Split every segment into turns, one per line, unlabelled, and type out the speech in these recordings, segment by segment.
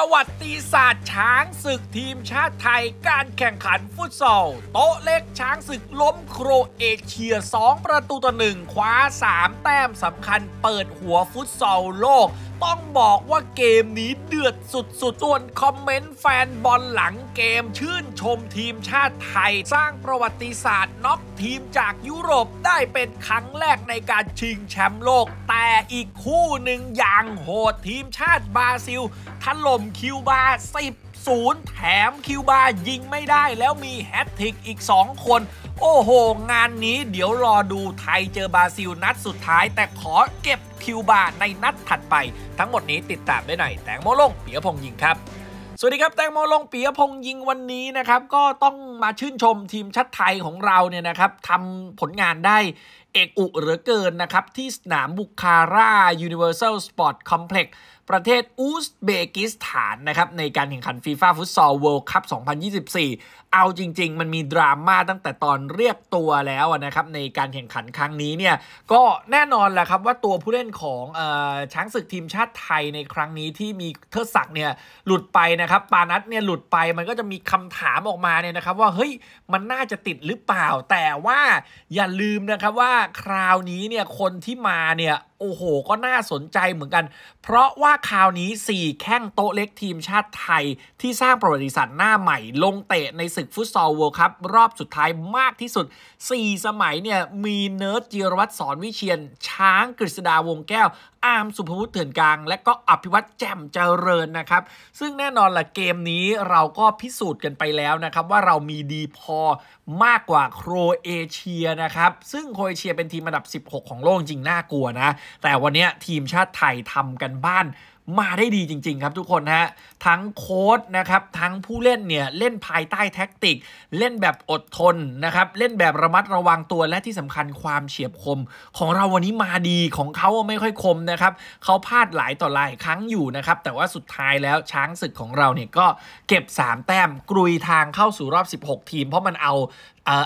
ประวัติศาสตร์ช้างศึกทีมชาติไทยการแข่งขันฟุตซอลโต๊ะเล็กช้างศึกล้มโครเอเชีย 2 ประตูต่อหนึ่งคว้า 3 แต้มสำคัญเปิดหัวฟุตซอลโลก ต้องบอกว่าเกมนี้เดือดสุดๆส่วนคอมเมนต์แฟนบอลหลังเกมชื่นชมทีมชาติไทย สร้างประวัติศาสตร์น็อกทีมจากยุโรปได้เป็นครั้งแรกในการชิงแชมป์โลก แต่อีกคู่หนึ่งอย่างโหดทีมชาติบราซิล ถล่มคิวบา 10 0 แถมคิวบายิงไม่ได้แล้วมีแฮตทริกอีก 2 คนโอ้โห งานนี้เดี๋ยวรอดูไทยเจอบราซิลนัดสุดท้าย แต่ขอเก็บ คิวบาในนัดถัดไป ทั้งหมดนี้ติดตามได้หน่อยแตงโมลงเปียพงยิงครับสวัสดีครับ แตงโมลงปียพงษ์ยิงวันนี้นะครับ ก็ต้องมาชื่นชมทีมชาติไทยของเราเนี่ยนะครับทำผลงานได้เอกอุเหลือเกินนะครับ ที่สนามบุคาร่า Universal Sport Complex ประเทศอุซเบกิสถานนะครับในการแข่งขัน FIFA Futsal World Cup 2024 เอาจริง ๆ มันมีดราม่าตั้งแต่ตอนเรียกตัวแล้วนะครับในการแข่งขันครั้งนี้เนี่ยก็แน่นอนแหละครับว่าตัวผู้เล่นของออช้างศึกทีมชาติไทยในครั้งนี้ที่มีเทิดศักดิ์เนี่ยหลุดไปนะครับปาณัสม์เนี่ยหลุดไปมันก็จะมีคำถามออกมาเนี่ยนะครับว่าเฮ้ยมันน่าจะติดหรือเปล่า แต่ว่าอย่าลืมนะครับว่าคราวนี้เนี่ยคนที่มาเนี่ย โอ้โห ก็น่าสนใจเหมือนกัน เพราะว่าคราวนี้ 4 แข้งโต๊ะเล็กทีมชาติไทย ที่สร้างประวัติศาสตร์หน้าใหม่ ลงเตะในศึก Futsal World Cup รอบสุดท้ายมากที่สุด 4 สมัยเนี่ย มีเนิร์ดจิรวัฒน์สอนวิเชียร ช้างกฤษดาวงษ์แก้วอาร์มศุภวุฒิเถื่อนกลาง และก็อภิวัฒน์แจ่มเจริญนะครับ ซึ่งแน่นอนละเกมนี้เราก็พิสูจน์กันไปแล้วนะครับ ว่าเรามีดีพอมากกว่าโครเอเชียนะครับ ซึ่งโครเอเชียเป็นทีมอันดับ 16 ของโลกจริงน่ากลัวนะแต่วันนี้ทีมชาติไทยทำกันบ้านมาได้ดีจริง ๆ ครับทุกคนฮะ ทั้งโค้ดนะครับ ทั้งผู้เล่นเนี่ย เล่นภายใต้แท็กติก เล่นแบบอดทนนะครับ เล่นแบบระมัดระวังตัวและที่สำคัญความเฉียบคม ของเราวันนี้มาดีของเขาไม่ค่อยคมนะครับเขาพลาดหลายต่อหลายครั้งอยู่นะครับ แต่ว่าสุดท้ายแล้วช้างศึกของเราเนี่ยก็เก็บ 3 แต้มกรุยทางเข้าสู่รอบ 16 ทีม เพราะมันเอา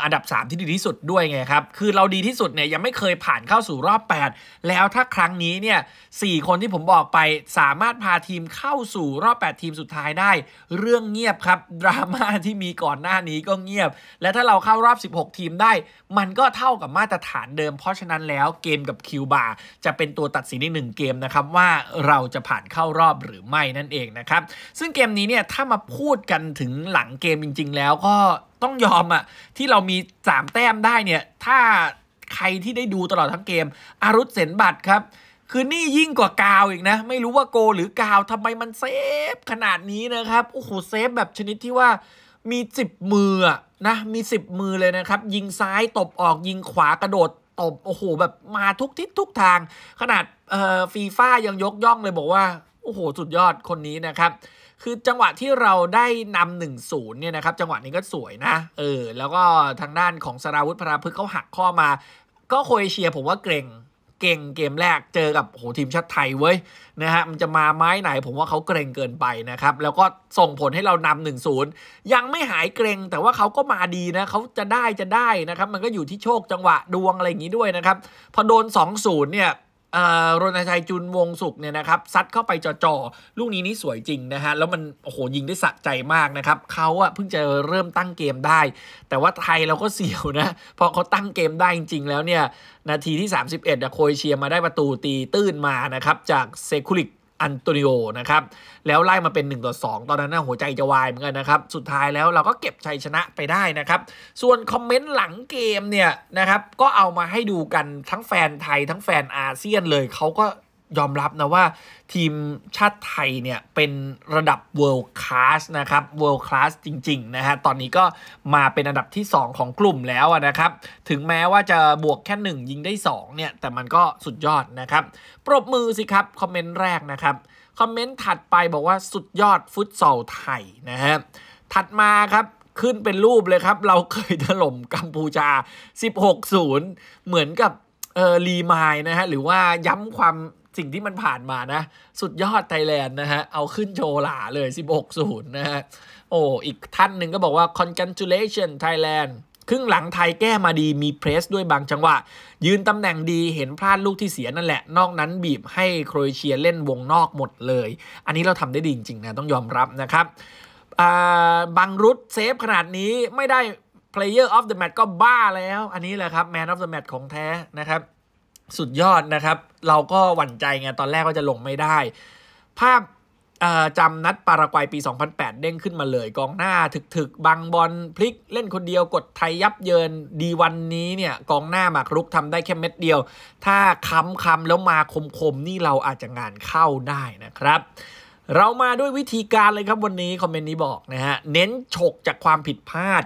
อันดับ 3 ที่ดีที่สุดด้วยไงครับ คือเราดีที่สุดเนี่ยยังไม่เคยผ่านเข้าสู่รอบ 8 แล้วถ้าครั้งนี้เนี่ยสคนที่ผมบอกไปสามารถพาทีมเข้าสู่รอบ 8 ทีมสุดท้ายได้ เรื่องเงียบครับ ดราม่าที่มีก่อนหน้านี้ก็เงียบ และถ้าเราเข้ารอบ 16 ทีมได้ มันก็เท่ากับมาตรฐานเดิม เพราะฉะนั้นแล้วเกมกับคิวบาจะเป็นตัวตัดสินในหนึ่งเกมนะครับว่าเราจะผ่านเข้ารอบหรือไม่นั่นเองนะครับ ซึ่งเกมนี้เนี่ยถ้ามาพูดกันถึงหลังเกมจริง ๆ แล้วก็ ต้องยอมอะที่เรามี 3 แต้มได้เนี่ย ถ้าใครที่ได้ดูตลอดทั้งเกม อารุษเสนบัตรครับ คือนี่ยิ่งกว่ากาวอีกนะ ไม่รู้ว่าโกหรือกาวทำไมมันเซฟขนาดนี้นะครับ โอ้โหเซฟแบบชนิดที่ว่ามี 10 มือนะมี 10 มือเลยนะครับ ยิงซ้ายตบออกยิงขวากระโดดตบโอ้โหแบบมาทุกทิศทุกทาง ขนาดเอ่อฟีฟ่ายังยกย่องเลยบอกว่า โอ้โห สุดยอดคนนี้นะครับ คือจังหวะที่เราได้นำหนึ่งศูนย์เนี่ยนะครับจังหวะนี้ก็สวยนะเออแล้วก็ทางด้านของสราวุธพราพฤกเขาหักข้อมา ก็โคเอเชียผมว่าเกรงเก่งเกมแรกเจอกับโหทีมชาติไทยเว้ยนะฮะมันจะมาไม้ไหนผมว่าเขาเกรงเกินไปนะครับแล้วก็ส่งผลให้เรานำหนึ่งศูนย์ยังไม่หายเกรงแต่ว่าเขาก็มาดีนะเขาจะได้จะได้นะครับมันก็อยู่ที่โชคจังหวะดวงอะไรอย่างนี้ด้วยนะครับพอโดน 2-0เนี่ย รณชัยจุนวงสุขเนี่ยนะครับซัดเข้าไปจ่อๆลูกนี้นี่สวยจริงนะฮะแล้วมันโอ้โหยิงได้สะใจมากนะครับเขาอะเพิ่งจะเริ่มตั้งเกมได้ แต่ว่าไทยเราก็เสียวนะพอเขาตั้งเกมได้จริงๆแล้วเนี่ยนาทีที่ 31โคยเชียมาได้ประตูตีตื้นมานะครับจากเซคุลิก อันโตนิโอนะครับแล้วไล่มาเป็น1ต่อ2ตอนนั้นนะหัวใจจะวายเหมือนกันนะครับสุดท้ายแล้วเราก็เก็บชัยชนะไปได้นะครับส่วนคอมเมนต์หลังเกมเนี่ยนะครับก็เอามาให้ดูกันทั้งแฟนไทยทั้งแฟนอาเซียนเลยเขาก็ ยอมรับนะว่าทีมชาติไทยเนี่ย เป็นระดับ world class นะครับ world class จริง ๆ นะฮะ ตอนนี้ก็มาเป็นอันดับที่ 2 ของกลุ่มแล้วนะครับ ถึงแม้ว่าจะบวกแค่ 1 ยิงได้ 2 เนี่ย แต่มันก็สุดยอดนะครับ ปรบมือสิครับ คอมเมนต์แรกนะครับ คอมเมนต์ถัดไปบอกว่าสุดยอดฟุตซอลไทยนะฮะ ถัดมาครับขึ้นเป็นรูปเลยครับ เราเคยถล่มกัมพูชา 16-0 เหมือนกับเออ remind นะฮะ หรือว่าย้ำความ สิ่งที่มันผ่านมานะ สุดยอดไทยแลนด์นะฮะ เอาขึ้นโชว์หราเลย 16-0 นะฮะ โอ้ อีกท่านหนึ่งก็บอกว่า congratulation Thailand ครึ่งหลังไทยแก้มาดีมี press ด้วยบางจังหวะ ยืนตำแหน่งดีเห็นพลาดลูกที่เสียนั่นแหละ นอกนั้นบีบให้โครเอเชียเล่นวงนอกหมดเลย อันนี้เราทำได้ดีจริงๆนะต้องยอมรับนะครับบังรุดเซฟขนาดนี้ไม่ได้ Player of the Match ก็บ้าแล้ว อันนี้แหละครับ Man of the Match ของแท้นะครับ สุดยอดนะครับ เราก็หวั่นใจไงตอนแรกก็จะลงไม่ได้ ภาพจำนัดปารากวัยปี 2008 เด้งขึ้นมาเลย กองหน้าถึกๆ บังบอลพลิกเล่นคนเดียวกดไทยยับเยินดีวันนี้เนี่ยกองหน้าหมากรุกทำได้แค่เม็ดเดียว ถ้าค้ำคำแล้วมาคมๆ นี่เราอาจจะงานเข้าได้นะครับ เรามาด้วยวิธีการเลยครับวันนี้ คอมเมนต์นี้บอกนะฮะ เน้นฉกจากความผิดพลาด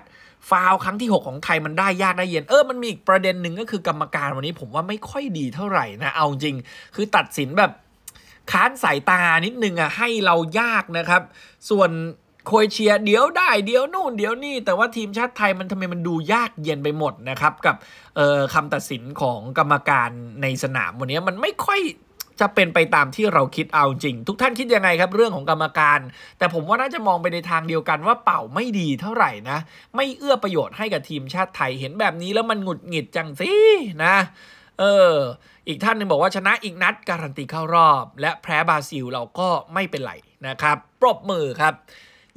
ฟาวครั้งที่ 6 ของไทยมันได้ยากได้เย็น เออมันมีอีกประเด็นหนึ่งก็คือกรรมการวันนี้ผมว่าไม่ค่อยดีเท่าไหร่นะ เอาจริง คือตัดสินแบบค้านสายตานิดนึงอะให้เรายากนะครับ ส่วนโคเชียเดี๋ยวได้เดี๋ยวนู่นเดี๋ยวนี่แต่ว่าทีมชาติไทยมันทำไมมันดูยากเย็นไปหมดนะครับ กับคำตัดสินของกรรมการในสนามวันนี้มันไม่ค่อย จะเป็นไปตามที่เราคิดเอาจริง ทุกท่านคิดยังไงครับเรื่องของกรรมการ แต่ผมว่าน่าจะมองไปในทางเดียวกันว่าเป่าไม่ดีเท่าไหร่นะ ไม่เอื้อประโยชน์ให้กับทีมชาติไทยเห็นแบบนี้แล้วมันหงุดหงิดจังสินะ เออ อีกท่านหนึ่งบอกว่าชนะอีกนัดการันตีเข้ารอบ และแพ้บราซิลเราก็ไม่เป็นไรนะครับ ปรบมือครับ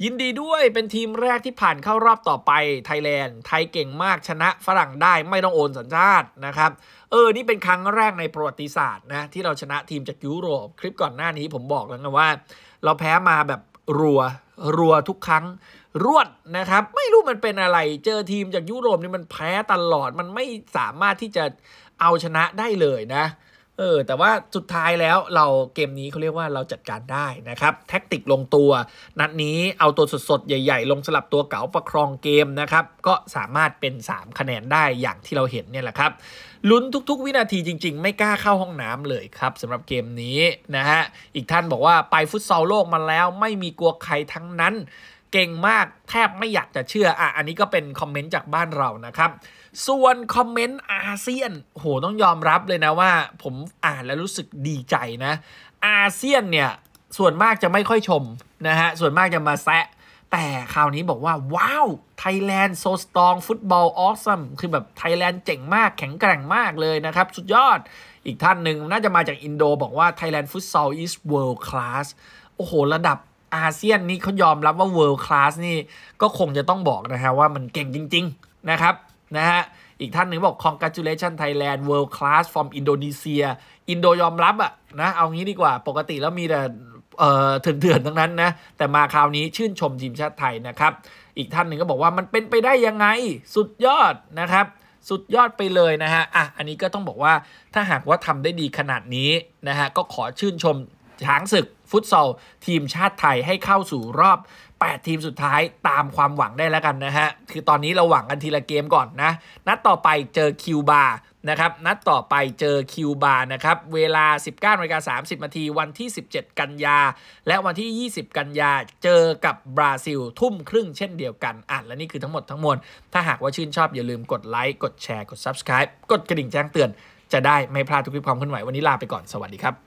ยินดีด้วยเป็นทีมแรกที่ผ่านเข้ารอบต่อไปไทยแลนด์ ไทยเก่งมากชนะฝรั่งได้ไม่ต้องโอนสัญชาตินะครับ เออ นี่เป็นครั้งแรกในประวัติศาสตร์นะที่เราชนะทีมจากยุโรป คลิปก่อนหน้านี้ผมบอกแล้วนะว่า เราแพ้มาแบบรัวรัวทุกครั้งรวดนะครับ ไม่รู้มันเป็นอะไรเจอทีมจากยุโรปนี่มันแพ้ตลอดมันไม่สามารถที่จะเอาชนะได้เลยนะ เออแต่ว่าสุดท้ายแล้วเราเกมนี้เขาเรียกว่าเราจัดการได้นะครับ แท็กติกลงตัว นัดนี้เอาตัวสดๆ ใหญ่ๆ ลงสลับตัวเก๋าประครองเกมนะครับ ก็สามารถเป็น 3 คะแนนได้อย่างที่เราเห็นเนี่ยแหละครับลุ้นทุกๆ วินาทีจริงๆ ไม่กล้าเข้าห้องน้ำเลยครับสำหรับเกมนี้นะฮะอีกท่านบอกว่าไปฟุตซอลโลกมาแล้วไม่มีกลัวใครทั้งนั้น เก่งมากแทบไม่อยากจะเชื่ออะอันนี้ก็เป็นคอมเมนต์จากบ้านเรานะครับ ส่วนคอมเมนต์อาเซียนโหต้องยอมรับเลยนะว่า ผมอ่านแล้วรู้สึกดีใจนะ อาเซียนเนี่ยส่วนมากจะไม่ค่อยชมนะฮะส่วนมากจะมาแซะแต่คราวนี้บอกว่า wow Thailand so strong football awesome คือแบบไทยแลนด์เจ๋งมากแข็งแกร่งมากเลยนะครับ สุดยอดอีกท่านหนึ่งน่าจะมาจากอินโดบอกว่า Thailand Futsal is world class โอ้โห ระดับ อาเซียนนี่เขายอมรับว่า world class นี่ก็คงจะต้องบอกนะฮะว่ามันเก่งจริง ๆ นะครับนะฮะอีกท่านหนึ่งบอก congratulation Thailand world class from Indonesia อินโดยอมรับอะนะ เอางี้ดีกว่าปกติแล้วมีแต่เอ่อเถื่อนๆทั้งนั้นนะ แต่มาคราวนี้ชื่นชมทีมชาติไทยนะครับ อีกท่านหนึ่งก็บอกว่ามันเป็นไปได้ยังไง สุดยอดนะครับ สุดยอดไปเลยนะฮะอะอันนี้ก็ต้องบอกว่าถ้าหากว่าทำได้ดีขนาดนี้นะฮะก็ขอชื่นชม ช้างศึกฟุตซอลทีมชาติไทยให้เข้าสู่รอบ 8 ทีมสุดท้ายตามความหวังได้แล้วกันนะฮะ คือตอนนี้เราหวังกันทีละเกมก่อนนะ นัดต่อไปเจอคิวบานะครับนัดต่อไปเจอคิวบานะครับ เวลา 19นาฬิกา30นาทีวันที่ 17 กันยา และวันที่ 20 กันยาเจอกับบราซิลทุ่มครึ่งเช่นเดียวกันอ่านและนี่คือทั้งหมดทั้งมวล ถ้าหากว่าชื่นชอบอย่าลืมกดไลค์ กดแชร์ กด Subscribe กดกระดิ่งแจ้งเตือน จะได้ไม่พลาดทุกคลิปความเคลื่อนไหว วันนี้ลาไปก่อนสวัสดีครับ